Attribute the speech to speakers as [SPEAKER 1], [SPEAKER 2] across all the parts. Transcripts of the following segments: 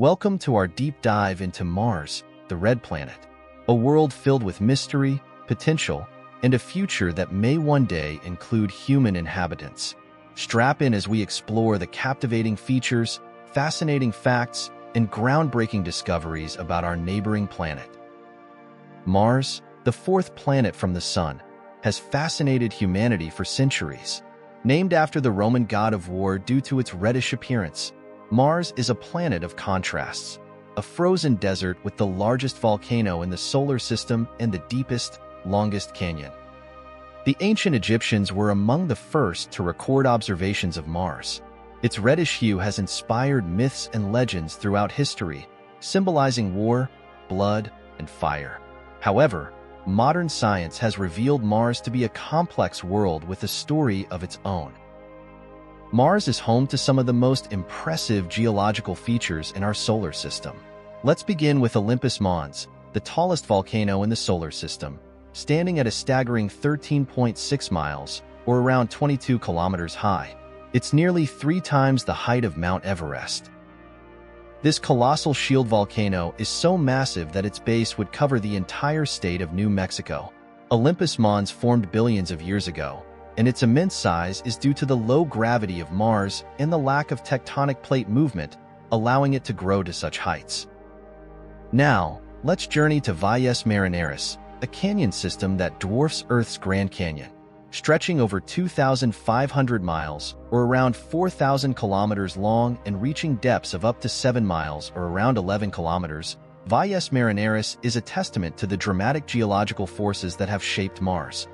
[SPEAKER 1] Welcome to our deep dive into Mars, the Red Planet, a world filled with mystery, potential, and a future that may one day include human inhabitants. Strap in as we explore the captivating features, fascinating facts, and groundbreaking discoveries about our neighboring planet. Mars, the fourth planet from the Sun, has fascinated humanity for centuries. Named after the Roman god of war due to its reddish appearance, Mars is a planet of contrasts, a frozen desert with the largest volcano in the solar system and the deepest, longest canyon. The ancient Egyptians were among the first to record observations of Mars. Its reddish hue has inspired myths and legends throughout history, symbolizing war, blood, and fire. However, modern science has revealed Mars to be a complex world with a story of its own. Mars is home to some of the most impressive geological features in our solar system. Let's begin with Olympus Mons, the tallest volcano in the solar system, standing at a staggering 13.6 miles, or around 22 kilometers high. It's nearly three times the height of Mount Everest. This colossal shield volcano is so massive that its base would cover the entire state of New Mexico. Olympus Mons formed billions of years ago, and its immense size is due to the low gravity of Mars and the lack of tectonic plate movement, allowing it to grow to such heights. Now, let's journey to Valles Marineris, a canyon system that dwarfs Earth's Grand Canyon. Stretching over 2,500 miles, or around 4,000 kilometers long and reaching depths of up to 7 miles or around 11 kilometers, Valles Marineris is a testament to the dramatic geological forces that have shaped Mars.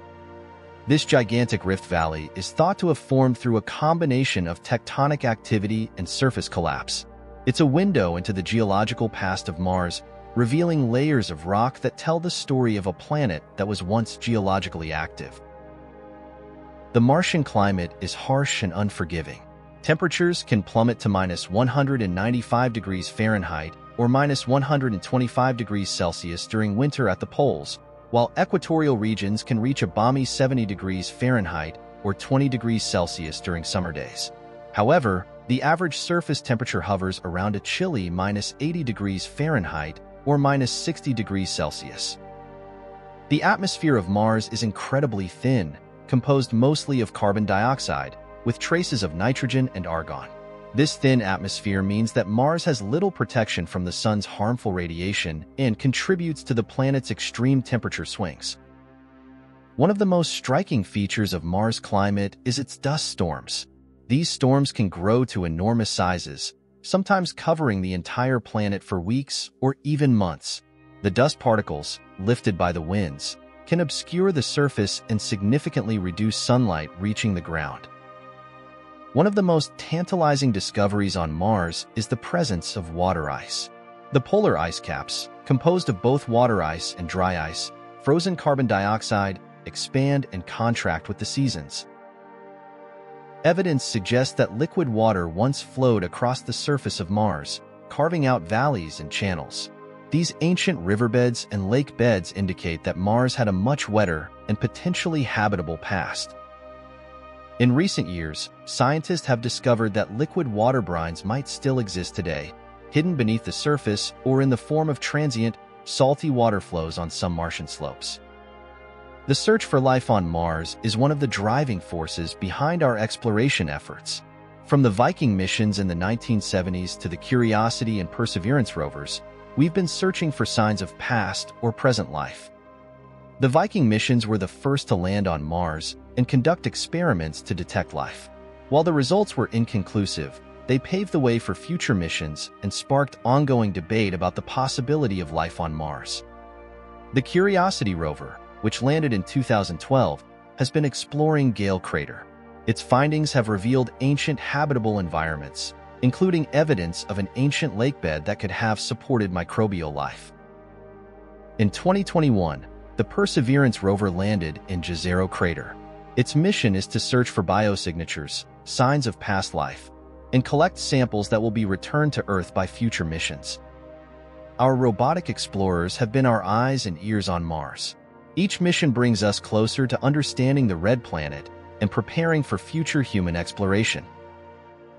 [SPEAKER 1] This gigantic rift valley is thought to have formed through a combination of tectonic activity and surface collapse. It's a window into the geological past of Mars, revealing layers of rock that tell the story of a planet that was once geologically active. The Martian climate is harsh and unforgiving. Temperatures can plummet to minus 195 degrees Fahrenheit or minus 125 degrees Celsius during winter at the poles, while equatorial regions can reach a balmy 70 degrees Fahrenheit or 20 degrees Celsius during summer days. However, the average surface temperature hovers around a chilly minus 80 degrees Fahrenheit or minus 60 degrees Celsius. The atmosphere of Mars is incredibly thin, composed mostly of carbon dioxide, with traces of nitrogen and argon. This thin atmosphere means that Mars has little protection from the sun's harmful radiation and contributes to the planet's extreme temperature swings. One of the most striking features of Mars' climate is its dust storms. These storms can grow to enormous sizes, sometimes covering the entire planet for weeks or even months. The dust particles, lifted by the winds, can obscure the surface and significantly reduce sunlight reaching the ground. One of the most tantalizing discoveries on Mars is the presence of water ice. The polar ice caps, composed of both water ice and dry ice, frozen carbon dioxide, expand and contract with the seasons. Evidence suggests that liquid water once flowed across the surface of Mars, carving out valleys and channels. These ancient riverbeds and lake beds indicate that Mars had a much wetter and potentially habitable past. In recent years, scientists have discovered that liquid water brines might still exist today, hidden beneath the surface or in the form of transient, salty water flows on some Martian slopes. The search for life on Mars is one of the driving forces behind our exploration efforts. From the Viking missions in the 1970s to the Curiosity and Perseverance rovers, we've been searching for signs of past or present life. The Viking missions were the first to land on Mars and conduct experiments to detect life. While the results were inconclusive, they paved the way for future missions and sparked ongoing debate about the possibility of life on Mars. The Curiosity rover, which landed in 2012, has been exploring Gale Crater. Its findings have revealed ancient habitable environments including evidence of an ancient lakebed that could have supported microbial life. In 2021, the Perseverance rover landed in Jezero Crater. Its mission is to search for biosignatures, signs of past life, and collect samples that will be returned to Earth by future missions. Our robotic explorers have been our eyes and ears on Mars. Each mission brings us closer to understanding the Red Planet and preparing for future human exploration.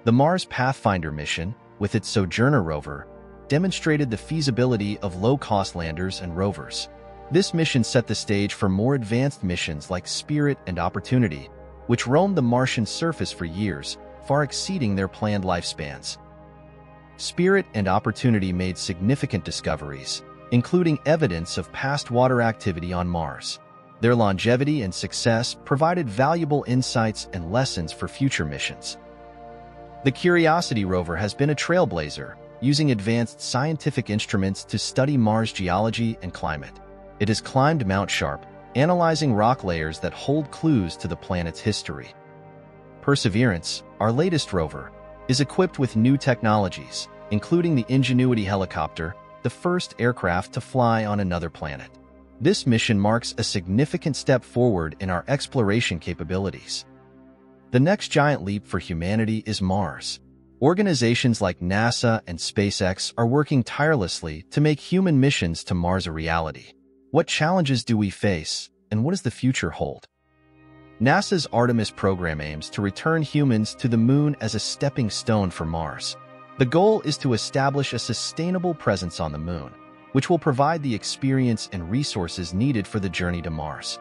[SPEAKER 1] The Mars Pathfinder mission, with its Sojourner rover, demonstrated the feasibility of low-cost landers and rovers. This mission set the stage for more advanced missions like Spirit and Opportunity, which roamed the Martian surface for years, far exceeding their planned lifespans. Spirit and Opportunity made significant discoveries, including evidence of past water activity on Mars. Their longevity and success provided valuable insights and lessons for future missions. The Curiosity rover has been a trailblazer, using advanced scientific instruments to study Mars geology and climate. It has climbed Mount Sharp, analyzing rock layers that hold clues to the planet's history. Perseverance, our latest rover, is equipped with new technologies, including the Ingenuity helicopter, the first aircraft to fly on another planet. This mission marks a significant step forward in our exploration capabilities. The next giant leap for humanity is Mars. Organizations like NASA and SpaceX are working tirelessly to make human missions to Mars a reality. What challenges do we face, and what does the future hold? NASA's Artemis program aims to return humans to the moon as a stepping stone for Mars. The goal is to establish a sustainable presence on the moon, which will provide the experience and resources needed for the journey to Mars.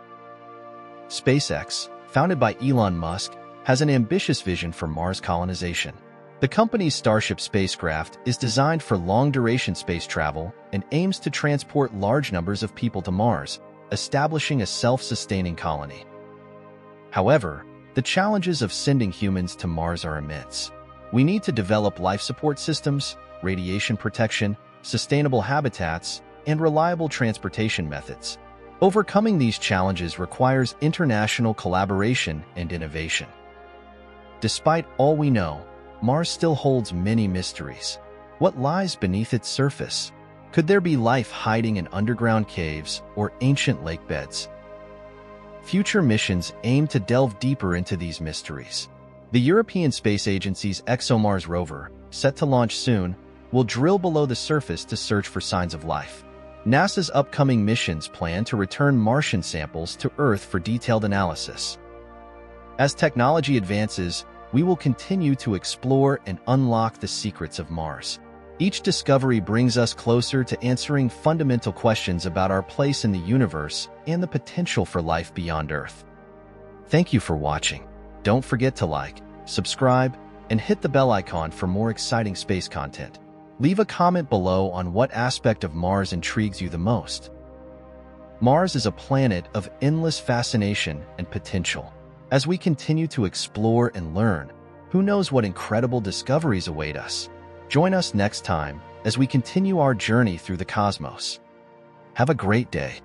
[SPEAKER 1] SpaceX, founded by Elon Musk, has an ambitious vision for Mars colonization. The company's Starship spacecraft is designed for long-duration space travel and aims to transport large numbers of people to Mars, establishing a self-sustaining colony. However, the challenges of sending humans to Mars are immense. We need to develop life support systems, radiation protection, sustainable habitats, and reliable transportation methods. Overcoming these challenges requires international collaboration and innovation. Despite all we know, Mars still holds many mysteries. What lies beneath its surface? Could there be life hiding in underground caves or ancient lake beds? Future missions aim to delve deeper into these mysteries. The European Space Agency's ExoMars rover, set to launch soon, will drill below the surface to search for signs of life. NASA's upcoming missions plan to return Martian samples to Earth for detailed analysis. As technology advances, we will continue to explore and unlock the secrets of Mars. Each discovery brings us closer to answering fundamental questions about our place in the universe and the potential for life beyond Earth. Thank you for watching. Don't forget to like, subscribe, and hit the bell icon for more exciting space content. Leave a comment below on what aspect of Mars intrigues you the most. Mars is a planet of endless fascination and potential. As we continue to explore and learn, who knows what incredible discoveries await us? Join us next time as we continue our journey through the cosmos. Have a great day.